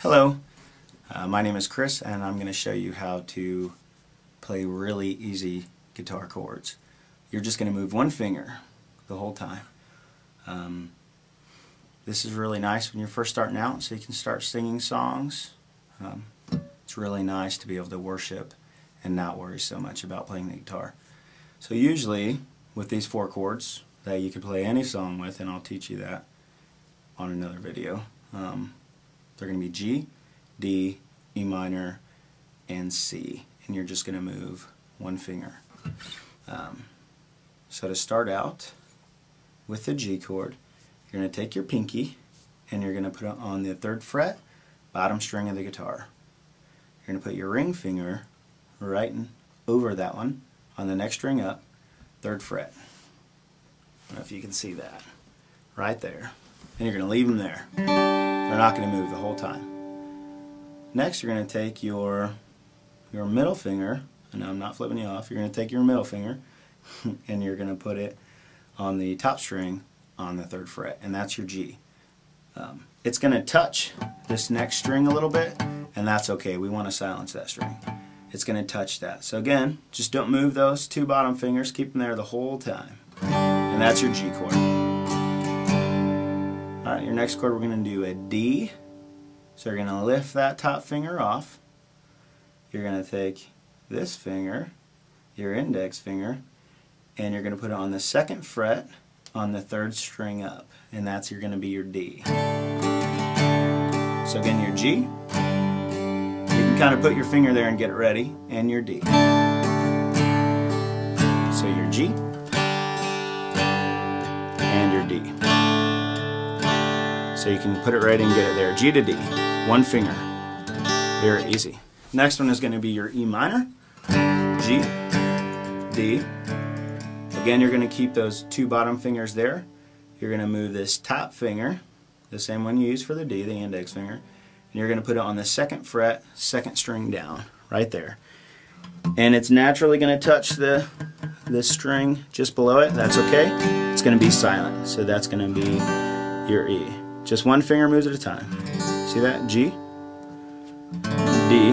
Hello, uh, my name is Chris and I'm going to show you how to play really easy guitar chords. You're just going to move one finger the whole time. Um, this is really nice when you're first starting out so you can start singing songs. Um, it's really nice to be able to worship and not worry so much about playing the guitar. So usually with these four chords that you can play any song with and I'll teach you that on another video. Um, they're going to be G, D, E minor, and C. And you're just going to move one finger. Um, so to start out with the G chord, you're going to take your pinky and you're going to put it on the third fret, bottom string of the guitar. You're going to put your ring finger right over that one on the next string up, third fret. I don't know if you can see that. Right there. And you're going to leave them there. They're not going to move the whole time. Next, you're going to take your your middle finger, and I'm not flipping you off, you're going to take your middle finger and you're going to put it on the top string on the third fret, and that's your G. Um, it's going to touch this next string a little bit, and that's okay. We want to silence that string. It's going to touch that. So again, just don't move those two bottom fingers. Keep them there the whole time. And that's your G chord. Alright, your next chord we're going to do a D. So you're going to lift that top finger off. You're going to take this finger, your index finger, and you're going to put it on the second fret on the third string up. And that's you're going to be your D. So again, your G. Can kind of put your finger there and get it ready, and your D. So your G and your D. So you can put it right and get it there. G to D. One finger. Very easy. Next one is going to be your E minor. G, D. Again, you're going to keep those two bottom fingers there. You're going to move this top finger, the same one you use for the D, the index finger, and you're going to put it on the second fret, second string down, right there. And it's naturally going to touch the, the string just below it. That's okay. It's going to be silent, so that's going to be your E. Just one finger moves at a time. See that? G, D,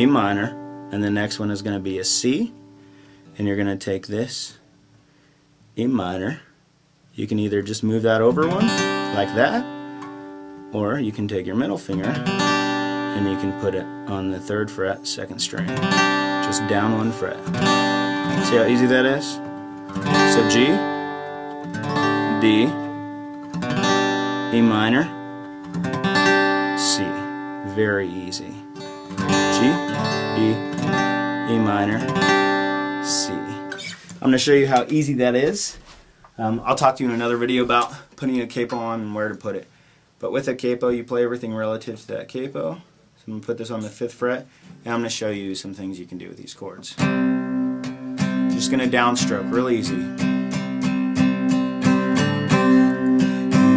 E minor, and the next one is going to be a C, and you're going to take this E minor. You can either just move that over one, like that, or you can take your middle finger and you can put it on the third fret, second string. Just down one fret. See how easy that is? So G, D, E minor, C. Very easy. G, D, E minor, C. I'm going to show you how easy that is. Um, I'll talk to you in another video about putting a capo on and where to put it. But with a capo, you play everything relative to that capo. So I'm going to put this on the 5th fret, and I'm going to show you some things you can do with these chords. Just going to downstroke, real easy.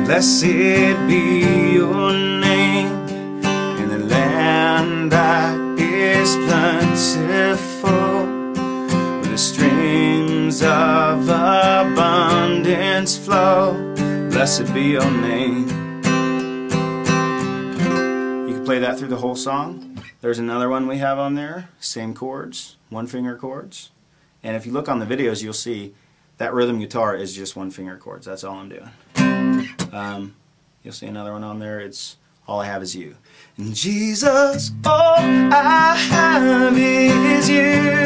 Blessed be your name in the land that is plentiful, where the streams of abundance flow. Blessed be your name. Play that through the whole song. There's another one we have on there, same chords, one finger chords. And if you look on the videos, you'll see that rhythm guitar is just one finger chords. That's all I'm doing. Um, you'll see another one on there. It's All I Have Is You. And Jesus, all I have is you.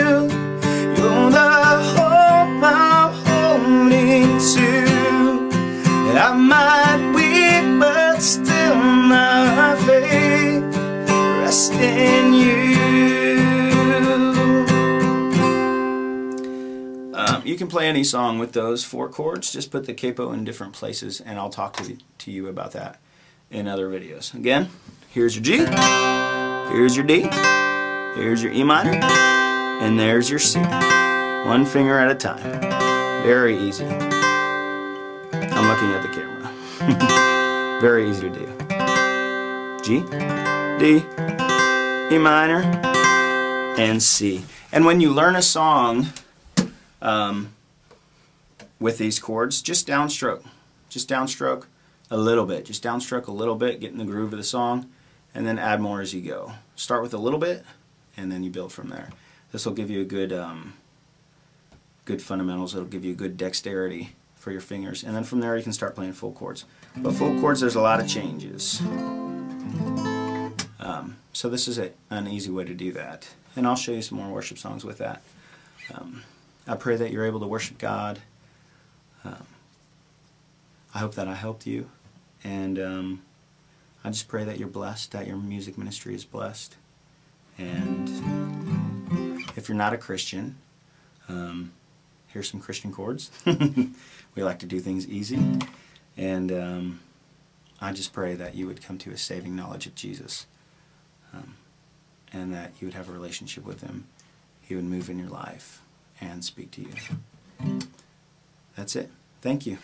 You can play any song with those four chords. Just put the capo in different places, and I'll talk to, to you about that in other videos. Again, here's your G, here's your D, here's your E minor, and there's your C. One finger at a time. Very easy. I'm looking at the camera. Very easy to do. G, D, E minor, and C. And when you learn a song um, with these chords, just downstroke. Just downstroke a little bit. Just downstroke a little bit, get in the groove of the song, and then add more as you go. Start with a little bit, and then you build from there. This will give you a good, um, good fundamentals. It'll give you good dexterity for your fingers, and then from there you can start playing full chords. But full chords, there's a lot of changes. Um, so this is a, an easy way to do that. And I'll show you some more worship songs with that. Um, I pray that you're able to worship God. Um, I hope that I helped you. And um, I just pray that you're blessed, that your music ministry is blessed. And if you're not a Christian, um, here's some Christian chords. we like to do things easy. And um, I just pray that you would come to a saving knowledge of Jesus um, and that you would have a relationship with Him. He would move in your life and speak to you. That's it. Thank you.